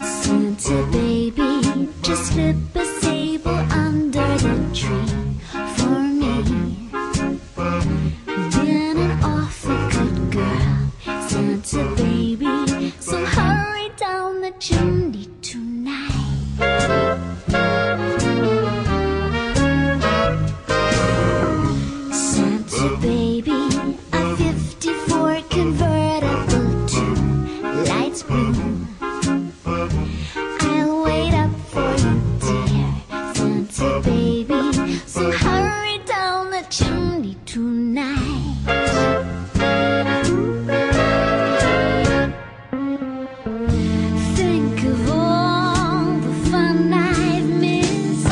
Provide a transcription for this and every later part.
Santa baby, just slip a sable under the tree for me. Been an awful good girl, Santa baby, so hurry down the chimney tonight. Think of all the fun I've missed.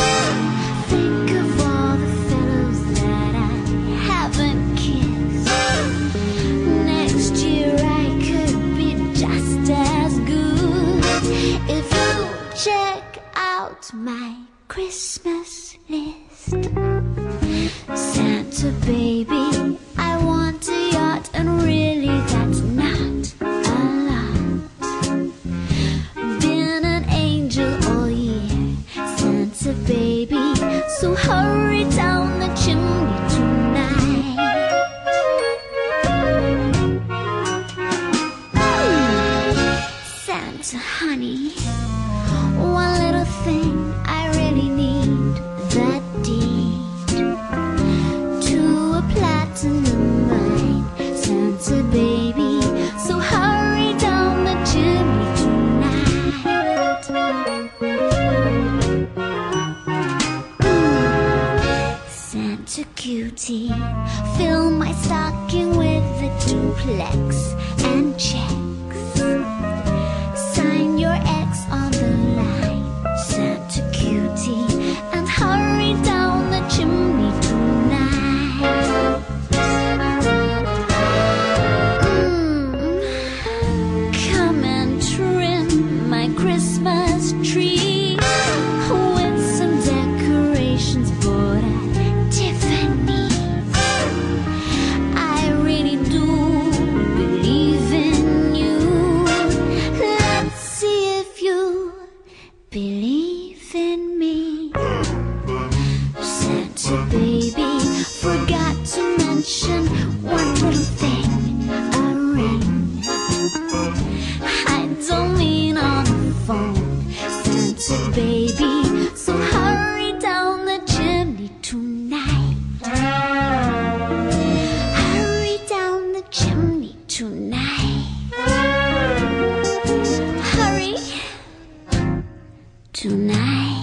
Think of all the fellows that I haven't kissed. Next year I could be just as good if you check out my Christmas list. Santa baby, I want a yacht, and really that's not a lot. Been an angel all year, Santa baby, so hurry down the chimney tonight. Santa, honey, one little thing Fill my stocking with a duplex and checks. Mention one little thing a ring. I don't mean on the phone, Santa baby. So hurry down the chimney tonight. Hurry down the chimney tonight. Hurry tonight.